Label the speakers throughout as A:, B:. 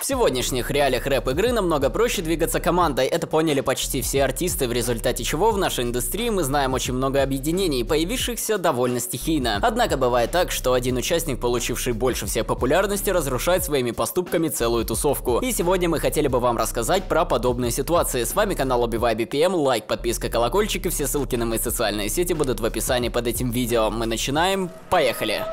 A: В сегодняшних реалиях рэп-игры намного проще двигаться командой, это поняли почти все артисты, в результате чего в нашей индустрии мы знаем очень много объединений, появившихся довольно стихийно. Однако бывает так, что один участник, получивший больше всех популярности, разрушает своими поступками целую тусовку. И сегодня мы хотели бы вам рассказать про подобные ситуации. С вами канал Убивай BPM, лайк, подписка, колокольчик и все ссылки на мои социальные сети будут в описании под этим видео. Мы начинаем, поехали!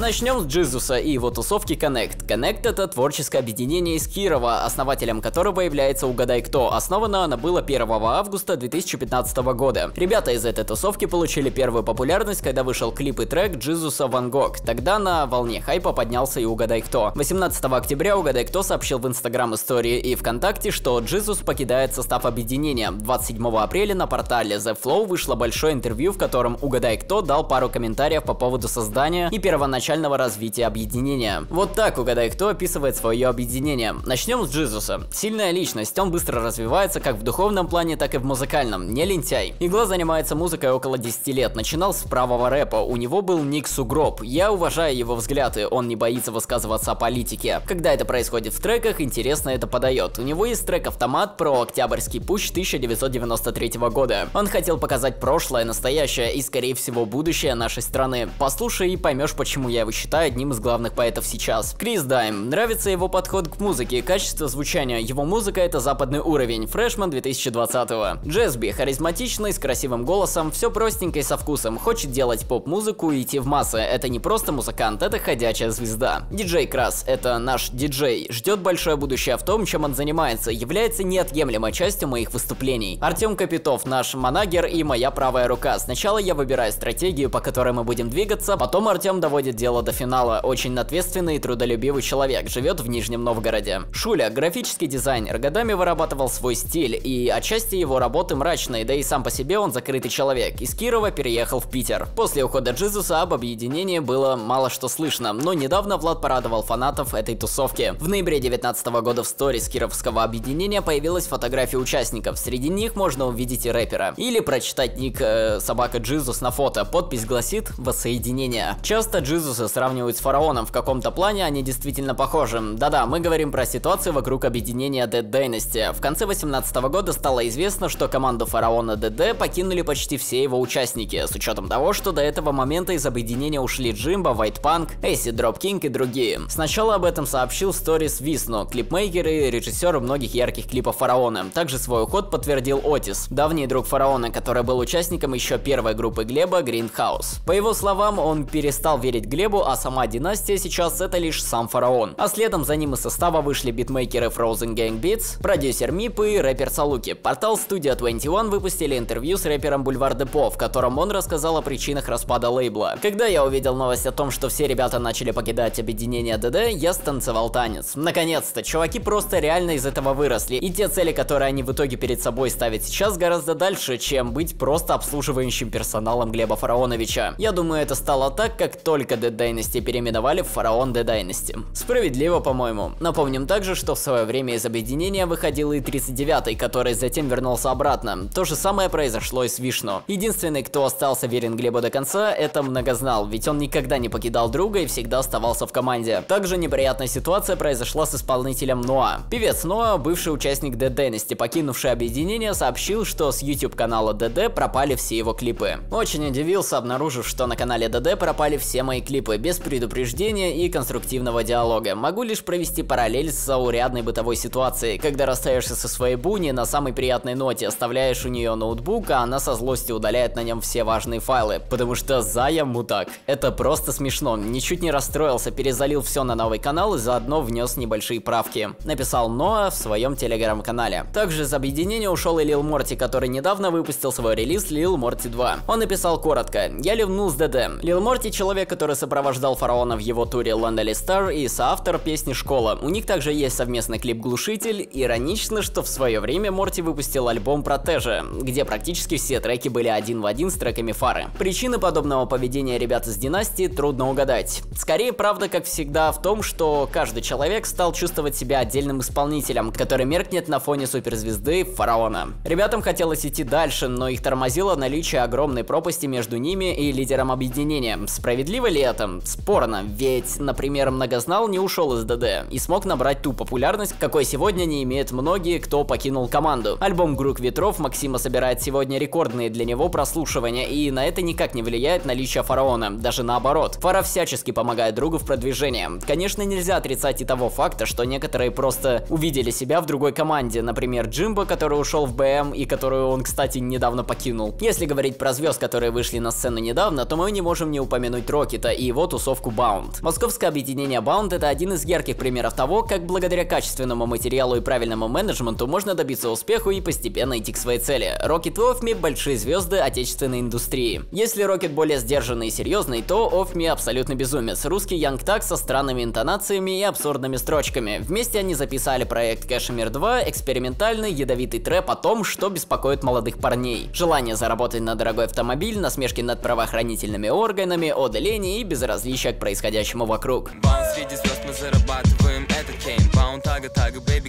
A: Начнем с Джизуса и его тусовки Connect. Connect это творческое объединение из Кирова, основателем которого является Угадай Кто. Основана она была 1 августа 2015 года. Ребята из этой тусовки получили первую популярность, когда вышел клип и трек Джизуса Ван Гог. Тогда на волне хайпа поднялся и Угадай Кто. 18 октября Угадай Кто сообщил в Инстаграм истории и ВКонтакте, что Джизус покидает состав объединения. 27 апреля на портале The Flow вышло большое интервью, в котором Угадай Кто дал пару комментариев по поводу создания и первоначального первоначального развития объединения. Вот так угадай кто описывает свое объединение. Начнем с Джизуса. Сильная личность, он быстро развивается как в духовном плане, так и в музыкальном, не лентяй. Игла занимается музыкой около 10 лет, начинал с правого рэпа, у него был ник Сугроб. Я уважаю его взгляды, он не боится высказываться о политике. Когда это происходит в треках, интересно это подает. У него есть трек «Автомат» про Октябрьский путь 1993 года. Он хотел показать прошлое, настоящее и, скорее всего, будущее нашей страны. Послушай и поймешь, почему я его считаю одним из главных поэтов сейчас. Крис Дайм. Нравится его подход к музыке, качество звучания. Его музыка это западный уровень. Фрешман 2020-го. Джесби. Харизматичный, с красивым голосом, все простенько и со вкусом. Хочет делать поп-музыку и идти в массы. Это не просто музыкант, это ходячая звезда. Диджей Крас. Это наш диджей. Ждет большое будущее в том, чем он занимается. Является неотъемлемой частью моих выступлений. Артем Капитов. Наш манагер и моя правая рука. Сначала я выбираю стратегию, по которой мы будем двигаться, потом Артем доводит дело до финала. Очень ответственный и трудолюбивый человек, живет в Нижнем Новгороде. Шуля, графический дизайнер, годами вырабатывал свой стиль, и отчасти его работы мрачные, да и сам по себе он закрытый человек. Из Кирова переехал в Питер. После ухода Джизуса об объединении было мало что слышно, но недавно Влад порадовал фанатов этой тусовки. В ноябре 2019 года в сторис Кировского объединения появилась фотография участников. Среди них можно увидеть и рэпера. Или прочитать ник э, собака Джизус на фото. Подпись гласит «Воссоединение». Часто Джизус Джизуса сравнивают с фараоном, в каком-то плане они действительно похожи. Да-да, мы говорим про ситуацию вокруг объединения Dead Dynasty. В конце 18 года стало известно, что команду фараона ДД покинули почти все его участники, с учетом того, что до этого момента из объединения ушли Jeembo, Punk, Acid Drop King и другие. Сначала об этом сообщил Сторис Висно, клипмейкер и режиссер многих ярких клипов фараона. Также свой уход подтвердил Отис, давний друг фараона, который был участником еще первой группы Глеба Greenhouse. По его словам, он перестал верить Глебу Глебу, а сама династия сейчас это лишь сам фараон. А следом за ним из состава вышли битмейкеры Frozen Gang Beats, продюсер Мип и рэпер Салуки. Портал Studio 21 выпустили интервью с рэпером Бульвар Депо, в котором он рассказал о причинах распада лейбла. Когда я увидел новость о том, что все ребята начали покидать объединение ДД, я станцевал танец. Наконец-то, чуваки просто реально из этого выросли, и те цели, которые они в итоге перед собой ставят сейчас, гораздо дальше, чем быть просто обслуживающим персоналом Глеба Фараоновича. Я думаю, это стало так, как только ДД Dynasty переименовали в Фараон The Dynasty. Справедливо, по-моему. Напомним также, что в свое время из объединения выходил и 39-й, который затем вернулся обратно. То же самое произошло и с Вишну. Единственный, кто остался верен Глебу до конца, это Многознал, ведь он никогда не покидал друга и всегда оставался в команде. Также неприятная ситуация произошла с исполнителем Ноа. Певец Ноа, бывший участник Dead Dynasty, покинувший объединение, сообщил, что с YouTube канала DD пропали все его клипы. Очень удивился, обнаружив, что на канале DD пропали все мои клипы клипы без предупреждения и конструктивного диалога. Могу лишь провести параллель с заурядной бытовой ситуацией, когда расстаешься со своей Буни на самой приятной ноте, оставляешь у нее ноутбук, а она со злостью удаляет на нем все важные файлы, потому что Зая мудак. Это просто смешно, ничуть не расстроился, перезалил все на новый канал и заодно внес небольшие правки. Написал Ноа в своем телеграм-канале. Также из объединения ушел и Лил Морти, который недавно выпустил свой релиз Лил Морти 2. Он написал коротко, я ливнул с ДД. Лил Морти человек, который сопровождает сопровождал фараона в его туре Ландали Стар и соавтор песни «Школа». У них также есть совместный клип «Глушитель». Иронично, что в свое время Морти выпустил альбом «Протеже», где практически все треки были один в один с треками Фары. Причины подобного поведения ребят из династии трудно угадать. Скорее, правда, как всегда, в том, что каждый человек стал чувствовать себя отдельным исполнителем, который меркнет на фоне суперзвезды фараона. Ребятам хотелось идти дальше, но их тормозило наличие огромной пропасти между ними и лидером объединения. Справедливо ли это? Этом спорно, ведь, например, Многознал не ушел из ДД и смог набрать ту популярность, какой сегодня не имеют многие, кто покинул команду. Альбом «Грук ветров» Максима собирает сегодня рекордные для него прослушивания, и на это никак не влияет наличие фараона, даже наоборот. Фара всячески помогает другу в продвижении. Конечно, нельзя отрицать и того факта, что некоторые просто увидели себя в другой команде, например, Джимбо, который ушел в БМ и которую он, кстати, недавно покинул. Если говорить про звезд, которые вышли на сцену недавно, то мы не можем не упомянуть Рокета и его тусовку Bound. Московское объединение Bound это один из ярких примеров того, как благодаря качественному материалу и правильному менеджменту можно добиться успеха и постепенно идти к своей цели. Rocket и Офми большие звезды отечественной индустрии. Если Рокет более сдержанный и серьезный, то Офми абсолютно безумец. Русский Янг Так со странными интонациями и абсурдными строчками. Вместе они записали проект Кэшемир 2, экспериментальный ядовитый трэп о том, что беспокоит молодых парней. Желание заработать на дорогой автомобиль, насмешки над правоохранительными органами, оделение и безразличие к происходящему вокруг. Среди звезд мы зарабатываем, это Кейн, Баун, Тага, где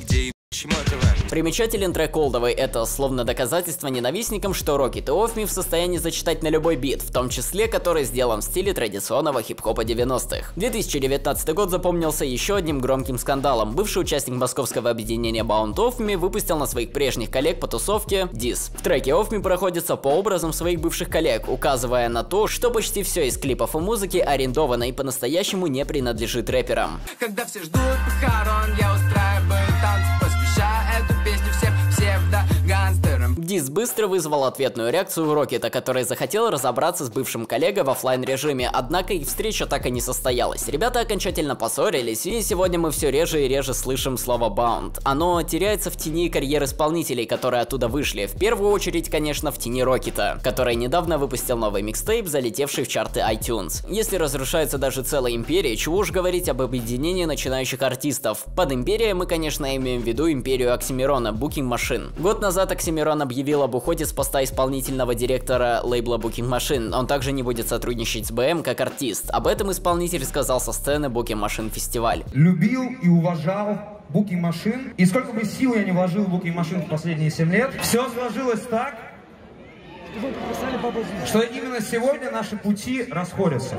A: Примечателен трек Олдовой — это словно доказательство ненавистникам, что Рокет и Офми в состоянии зачитать на любой бит, в том числе который сделан в стиле традиционного хип-хопа 90-х. 2019 год запомнился еще одним громким скандалом. Бывший участник московского объединения Bound Офми выпустил на своих прежних коллег по тусовке дис. В треке Офми проходится по образам своих бывших коллег, указывая на то, что почти все из клипов и музыки арендовано и по-настоящему не принадлежит рэперам. Когда все ждут похорон, я устраиваю танцы Дис быстро вызвал ответную реакцию у Рокета, который захотел разобраться с бывшим коллегой в офлайн режиме, однако их встреча так и не состоялась. Ребята окончательно поссорились, и сегодня мы все реже и реже слышим слово Bound. Оно теряется в тени карьер исполнителей, которые оттуда вышли. В первую очередь, конечно, в тени Рокета, который недавно выпустил новый микстейп, залетевший в чарты iTunes. Если разрушается даже целая империя, чего уж говорить об объединении начинающих артистов. Под империей мы, конечно, имеем в виду империю Оксимирона, Booking Machine. Год назад Оксимирон объявил объявил об уходе с поста исполнительного директора лейбла Booking Machine. Он также не будет сотрудничать с БМ как артист. Об этом исполнитель сказал со сцены Booking Machine фестиваль.
B: Любил и уважал Booking Machine. И сколько бы сил я не вложил в Booking Machine в последние 7 лет, все сложилось так, что именно сегодня наши пути расходятся.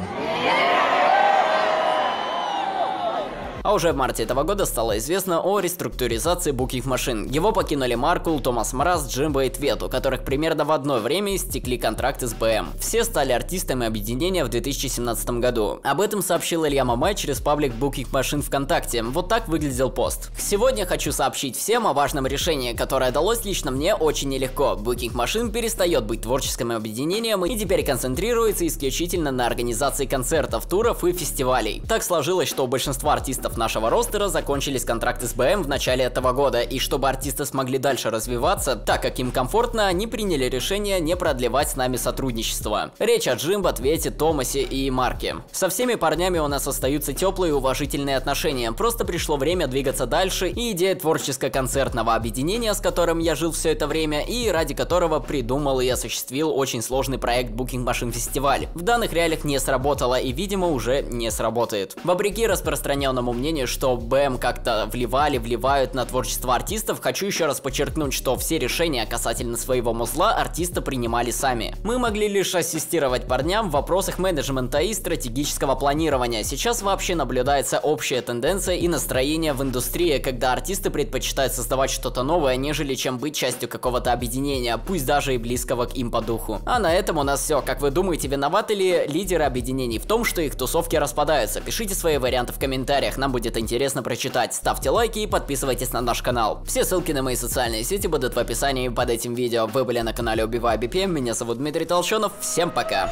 A: А уже в марте этого года стало известно о реструктуризации Booking машин. Его покинули Маркул, Томас Мраз, Джимбо и Твет, которых примерно в одно время истекли контракты с БМ. Все стали артистами объединения в 2017 году. Об этом сообщил Илья Мамай через паблик Booking машин ВКонтакте. Вот так выглядел пост. Сегодня хочу сообщить всем о важном решении, которое далось лично мне очень нелегко. Booking машин перестает быть творческим объединением и теперь концентрируется исключительно на организации концертов, туров и фестивалей. Так сложилось, что у большинства артистов участников нашего ростера закончились контракты с БМ в начале этого года, и чтобы артисты смогли дальше развиваться, так как им комфортно, они приняли решение не продлевать с нами сотрудничество. Речь о Джимбо, Твете, Томасе и Марке. Со всеми парнями у нас остаются теплые и уважительные отношения, просто пришло время двигаться дальше, и идея творческо-концертного объединения, с которым я жил все это время, и ради которого придумал и осуществил очень сложный проект Booking Machine Фестиваль, в данных реалиях не сработало и, видимо, уже не сработает. Вопреки распространенному мнению, что БМ как-то вливали, вливают на творчество артистов, хочу еще раз подчеркнуть, что все решения касательно своего музла артисты принимали сами. Мы могли лишь ассистировать парням в вопросах менеджмента и стратегического планирования. Сейчас вообще наблюдается общая тенденция и настроение в индустрии, когда артисты предпочитают создавать что-то новое, нежели чем быть частью какого-то объединения, пусть даже и близкого к им по духу. А на этом у нас все. Как вы думаете, виноваты ли лидеры объединений в том, что их тусовки распадаются? Пишите свои варианты в комментариях, нам будет интересно прочитать. Ставьте лайки и подписывайтесь на наш канал. Все ссылки на мои социальные сети будут в описании под этим видео. Вы были на канале Убиваю BPM, меня зовут Дмитрий Толщенов, всем пока!